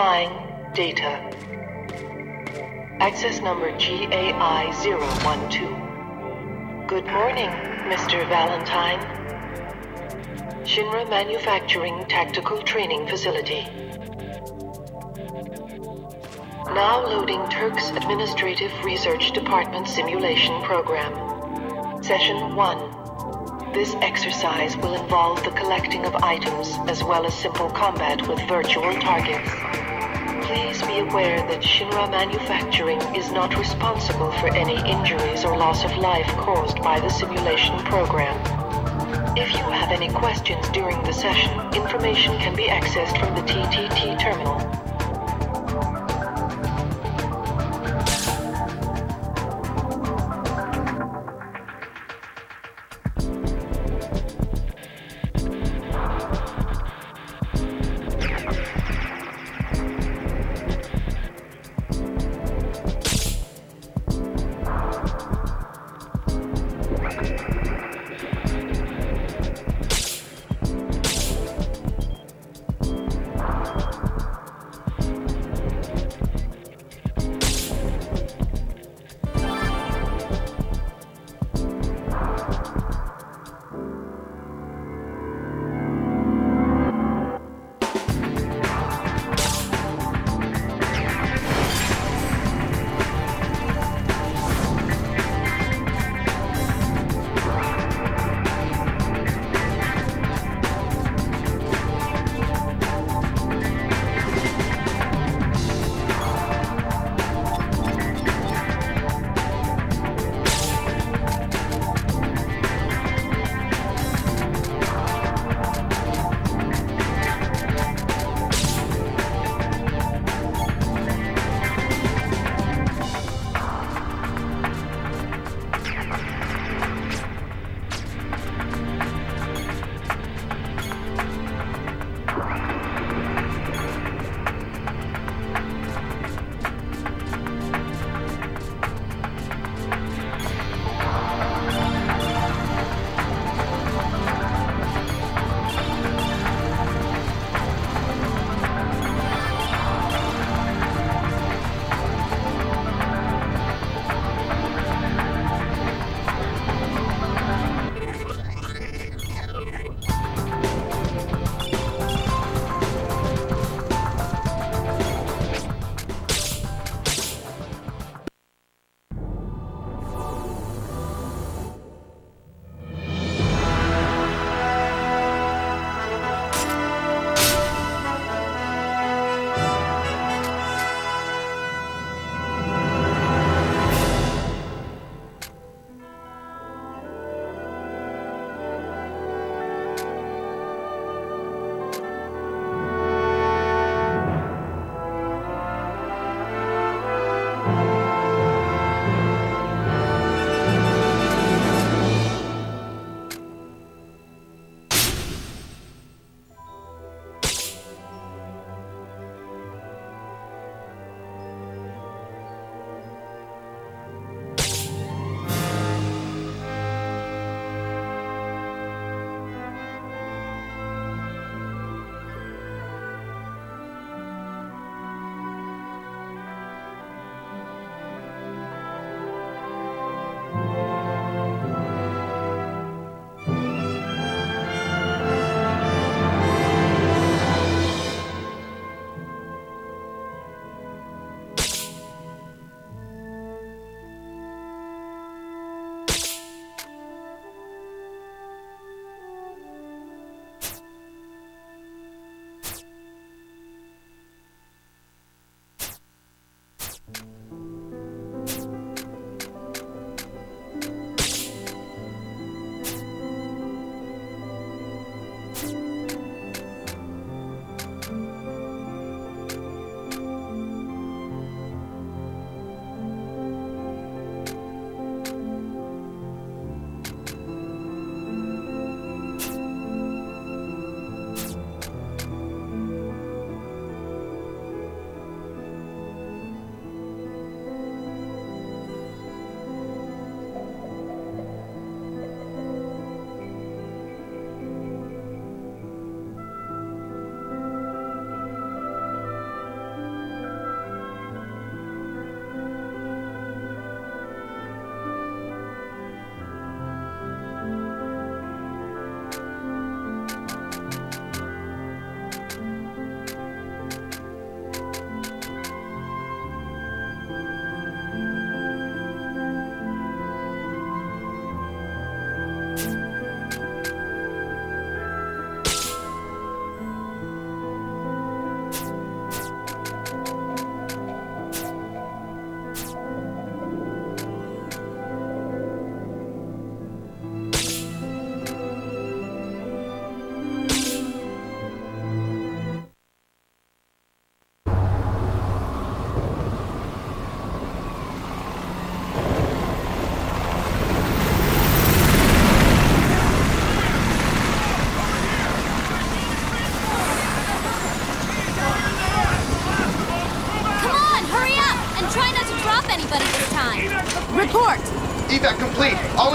Verifying data. Access number GAI012. Good morning, Mr. Valentine. Shinra Manufacturing Tactical Training Facility. Now loading Turk's Administrative Research Department Simulation Program. Session 1. This exercise will involve the collecting of items as well as simple combat with virtual targets. Please be aware that Shinra Manufacturing is not responsible for any injuries or loss of life caused by the simulation program. If you have any questions during the session, information can be accessed from the TTT terminal.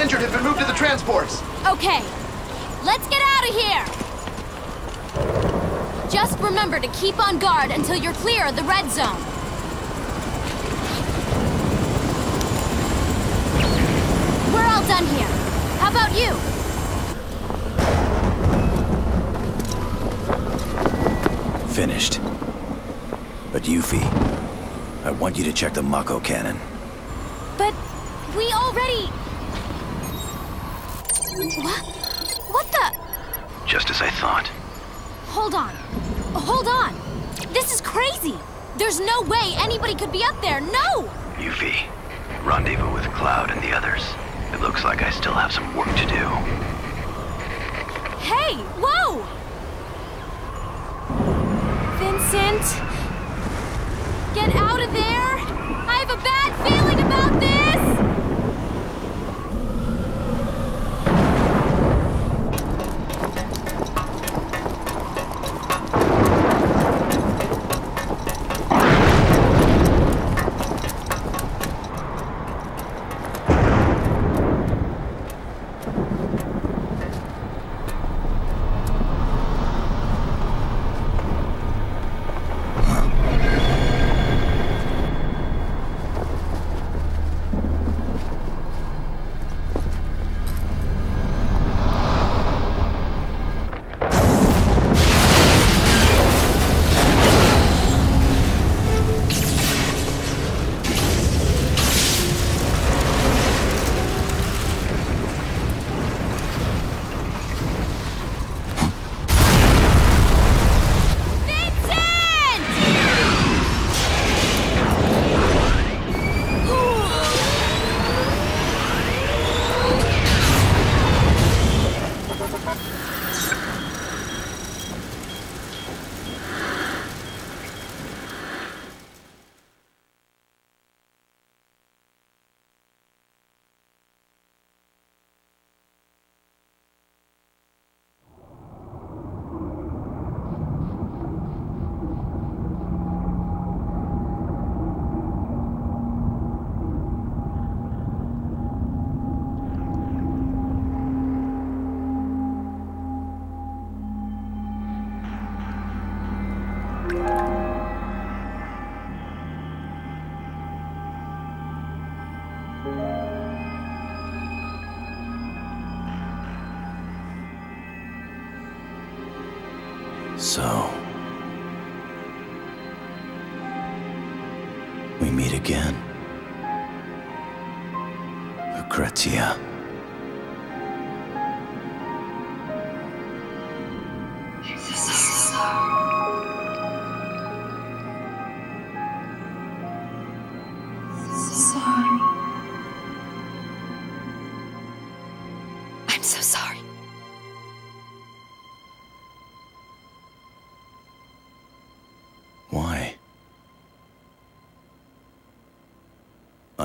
Injured have been moved to the transports. Okay, let's get out of here! Just remember to keep on guard until you're clear of the red zone. We're all done here. How about you? Finished. But Yuffie, I want you to check the Mako cannon. But we already... thought. Hold on. Hold on. This is crazy. There's no way anybody could be up there. No! Yuffie, rendezvous with Cloud and the others. It looks like I still have some work to do. Hey, whoa! Vincent? Get out of there! I have a bad feeling about this!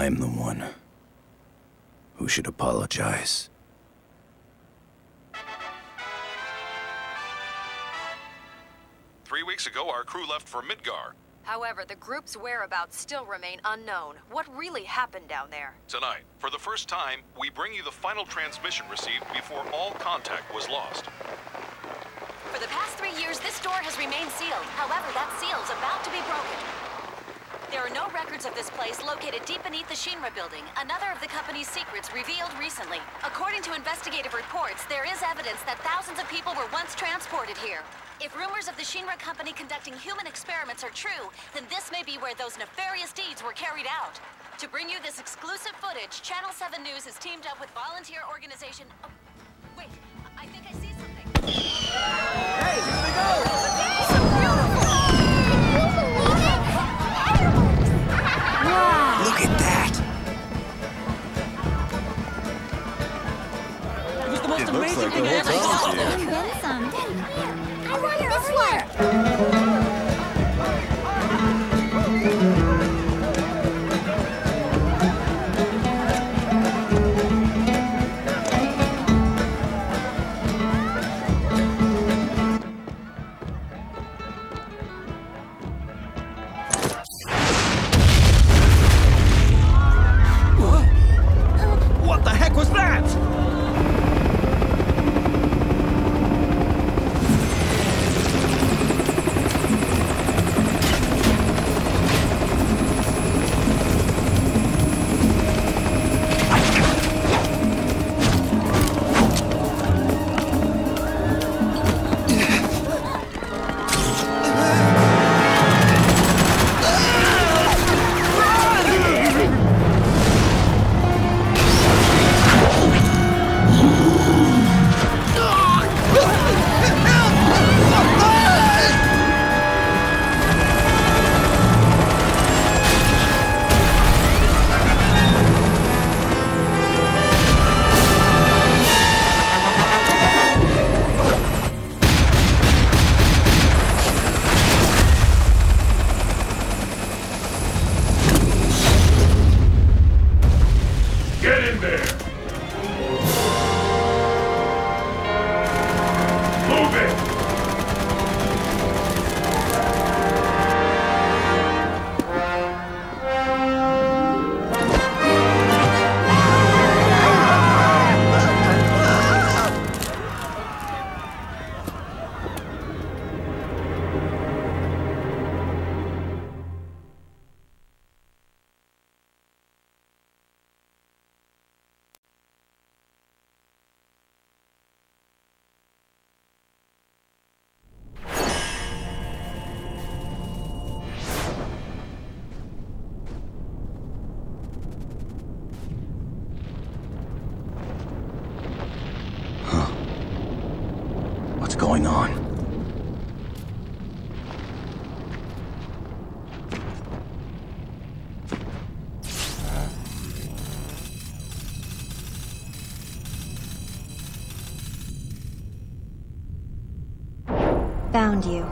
I'm the one who should apologize. Three weeks ago, our crew left for Midgar. However, the group's whereabouts still remain unknown. What really happened down there? Tonight, for the first time, we bring you the final transmission received before all contact was lost. For the past three years, this door has remained sealed. However, that seal is about to be broken. There are no records of this place located deep beneath the Shinra building, another of the company's secrets revealed recently. According to investigative reports, there is evidence that thousands of people were once transported here. If rumors of the Shinra company conducting human experiments are true, then this may be where those nefarious deeds were carried out. To bring you this exclusive footage, Channel 7 News has teamed up with volunteer organization... Oh, wait, I think I see something. Look It looks like the whole town's here. Then some. I wonder over here. Found you.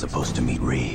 Supposed to meet Reeve?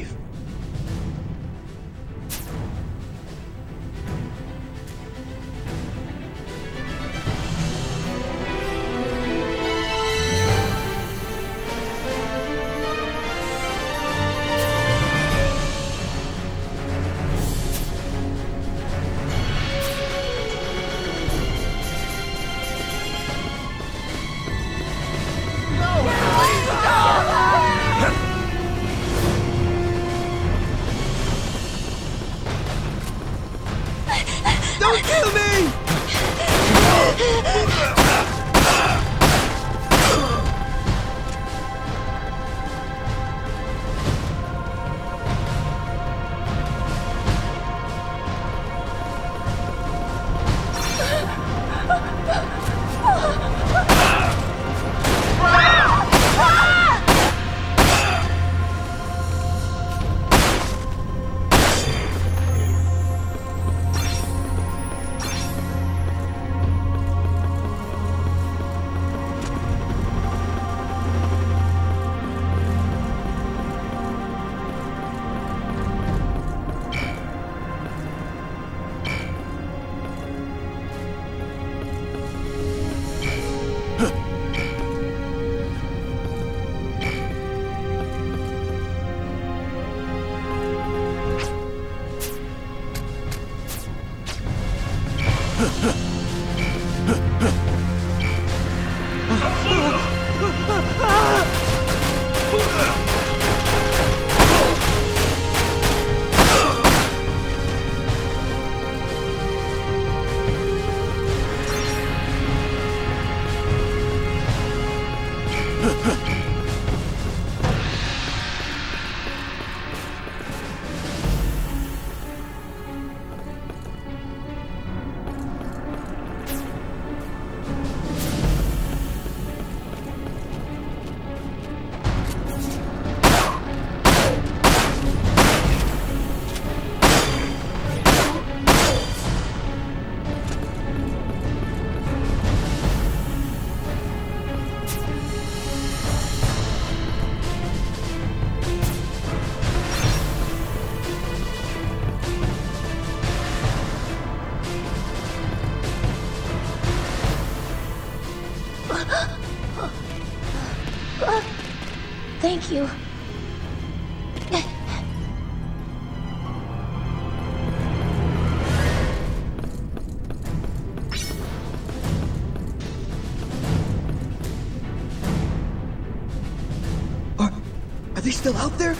You. Are, are they still out there?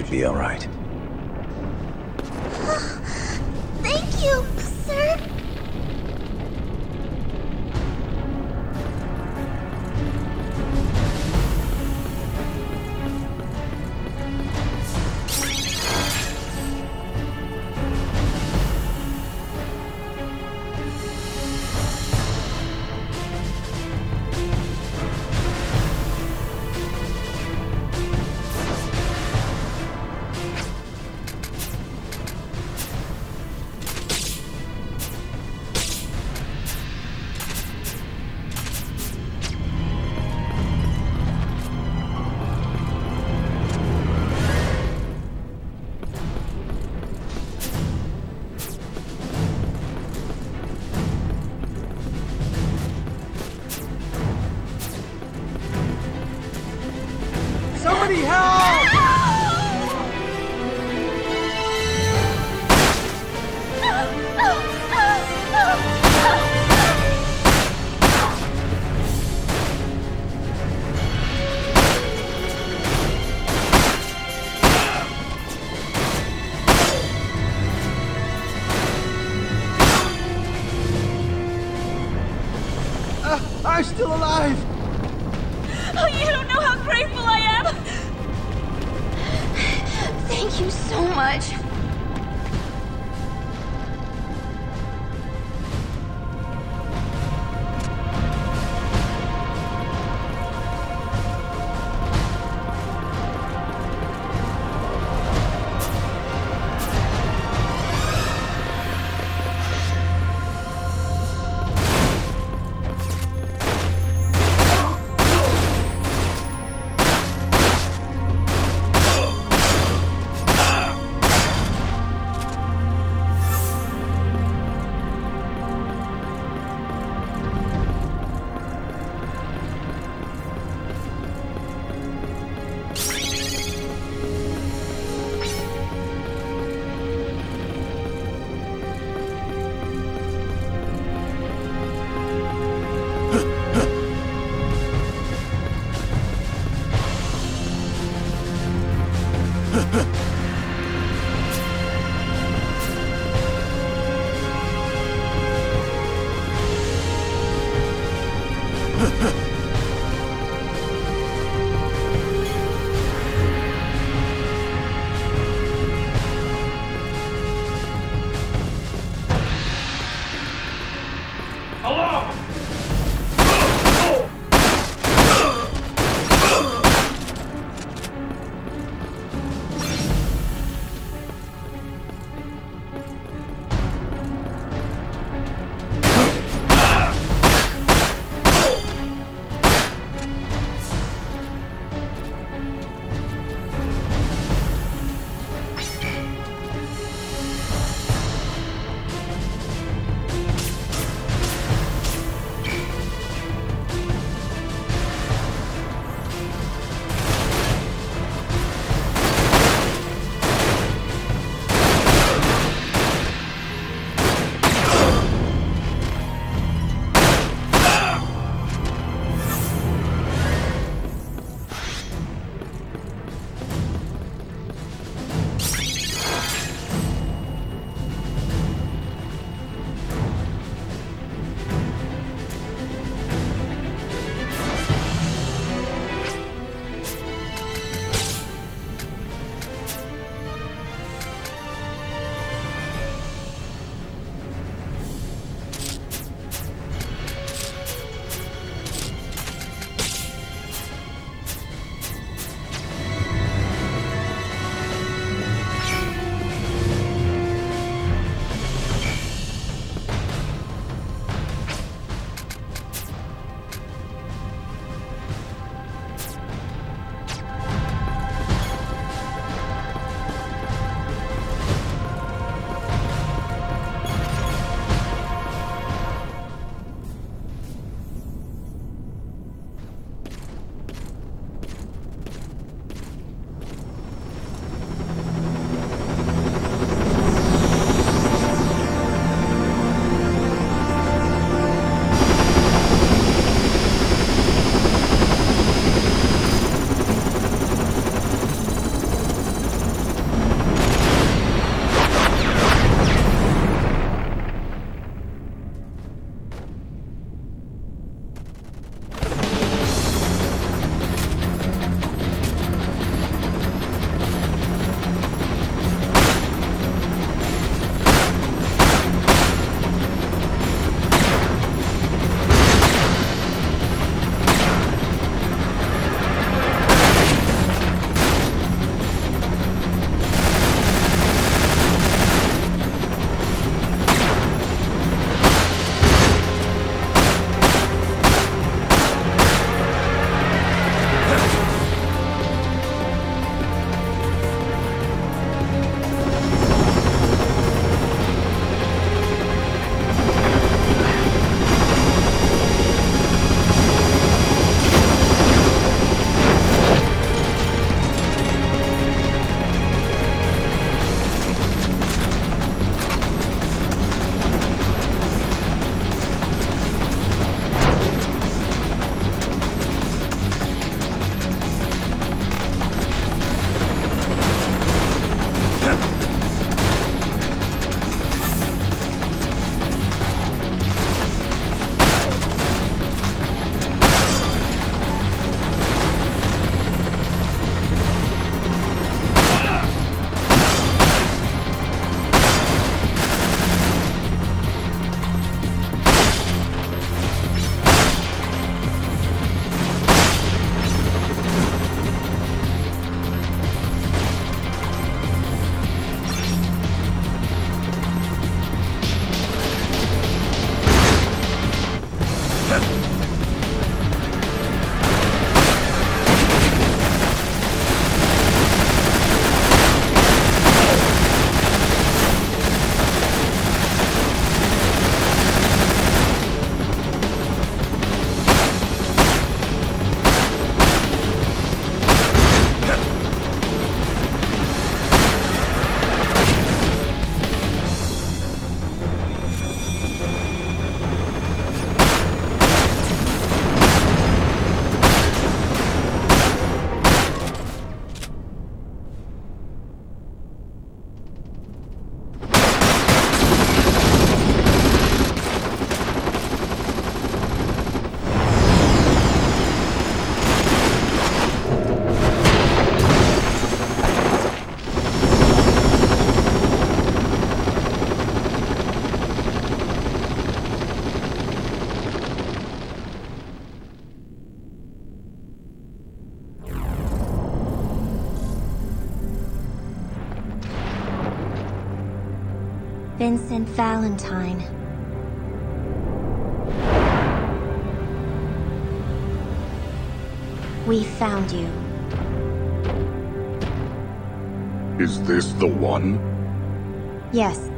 Should be alright. Valentine. We found you. Is this the one? Yes.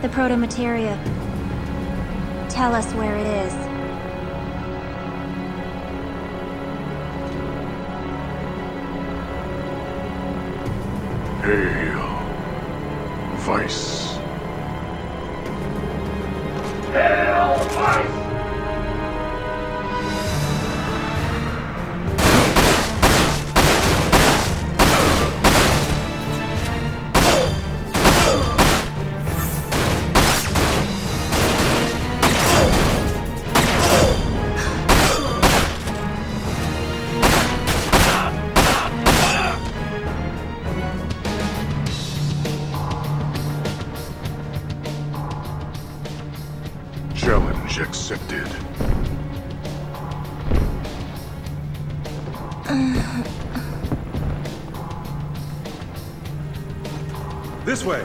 The protomateria. Tell us where it is. Hey. This way.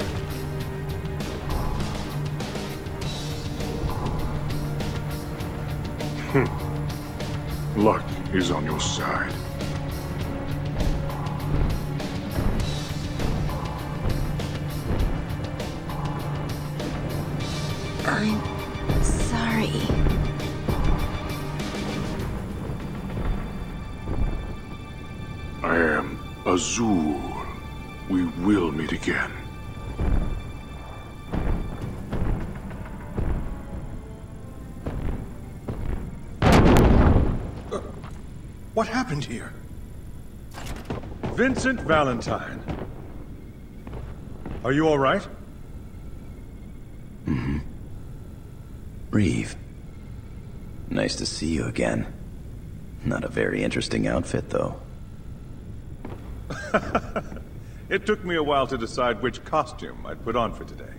Hmm. Luck is on your side. I'm Azul. We will meet again. What happened here? Vincent Valentine. Are you all right? Mm-hmm. Reeve. Nice to see you again. Not a very interesting outfit, though. It took me a while to decide which costume I'd put on for today.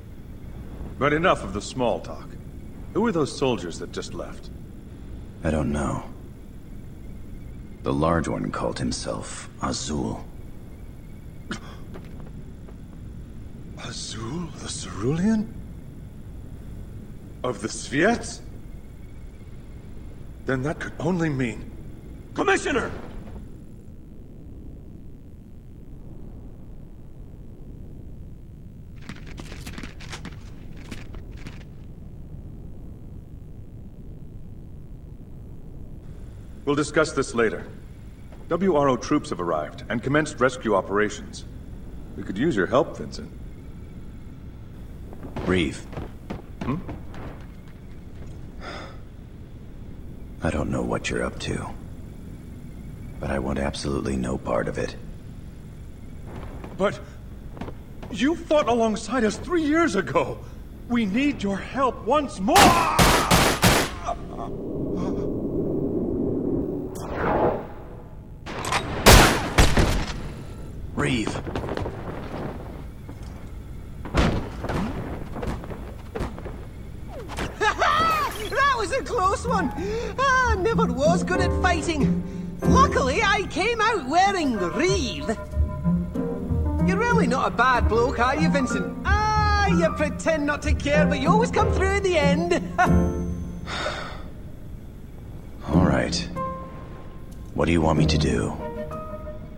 But enough of the small talk. Who are those soldiers that just left? I don't know. The large one called himself Azul. Azul, the Cerulean? Of the Tsviets? Then that could only mean... Commissioner! We'll discuss this later. WRO troops have arrived and commenced rescue operations. We could use your help, Vincent. Reeve. Hmm? I don't know what you're up to. But I want absolutely no part of it. But... You fought alongside us three years ago! We need your help once more! Bad bloke, are you, Vincent? Ah, you pretend not to care, but you always come through in the end. All right. What do you want me to do?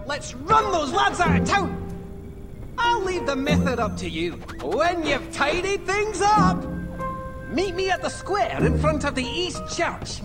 Let's run those lads out of town! I'll leave the method up to you. When you've tidied things up, meet me at the square in front of the East Church.